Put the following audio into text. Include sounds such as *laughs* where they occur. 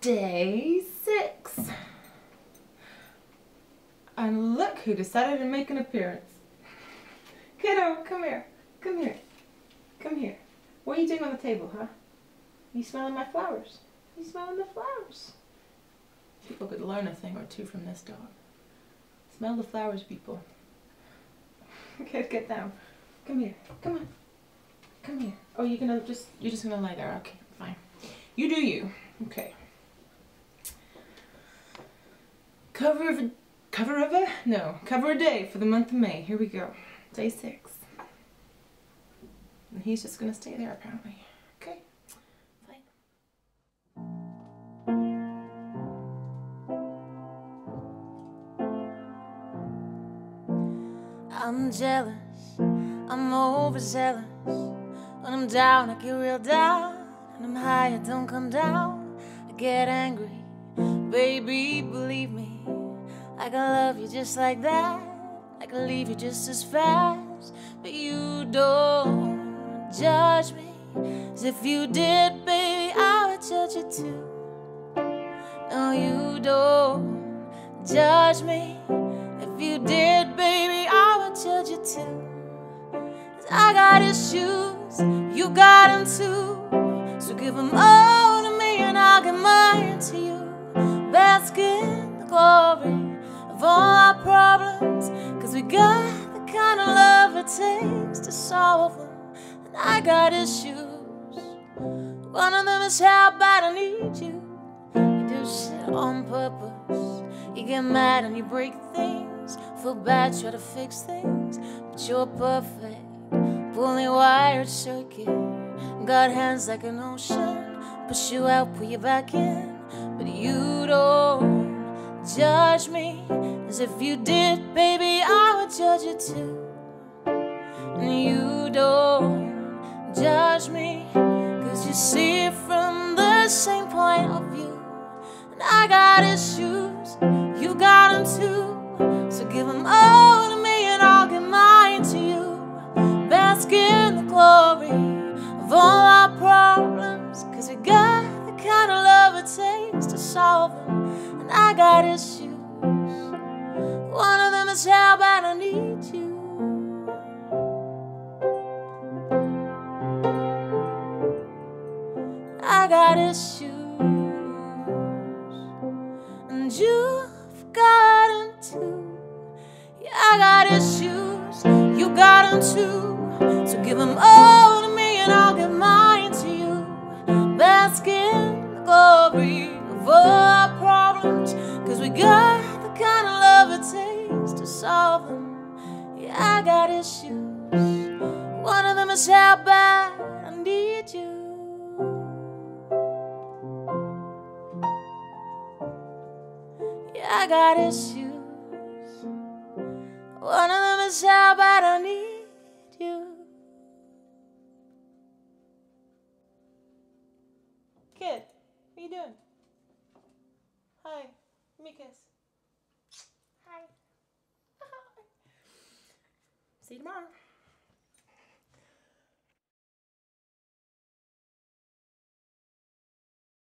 day six. And look who decided to make an appearance. Kiddo, come here. Come here. Come here. What are you doing on the table, huh? You smelling my flowers? You smelling the flowers? People could learn a thing or two from this dog. Smell the flowers, people. *laughs* Okay, get down. Come here. Come on. Come here. Oh, you're gonna just, you're just gonna lie there. Okay, fine. You do you. Okay. Cover of a, cover of a, no, cover a day for the month of May. Here we go. Day six. And he's just gonna stay there apparently. Okay, fine. I'm jealous, I'm overzealous. When I'm down, I get real down. And I'm high, I don't come down. I get angry, baby, believe me. I can love you just like that. I can leave you just as fast. But you don't judge me. As if you did, baby, I would judge you too. No, you don't judge me. If you did, baby, I would judge you too. Cause I got issues, you got them too. So give them all to me and I'll give mine to you. Got the kind of love it takes to solve them. And I got issues. One of them is how bad I need you. You do shit on purpose. You get mad and you break things. Feel bad, try to fix things. But you're perfect. Fully wired circuit. Got hands like an ocean. Push you out, pull you back in. But you don't judge me. As if you did, baby, I would judge you too. And you don't judge me. Cause you see it from the same point of view. And I got issues, you got them too. So give them all to me and I'll give mine to you. Bask in the glory of all our problems. Cause we got the kind of love it takes to solve them. I got issues. One of them is how bad I need you. I got issues, solve them. Yeah, I got issues. One of them is how bad I need you. Yeah, I got issues. One of them is how bad I need you. Kid, what are you doing? Hi, give me a kiss. Hi. See you tomorrow.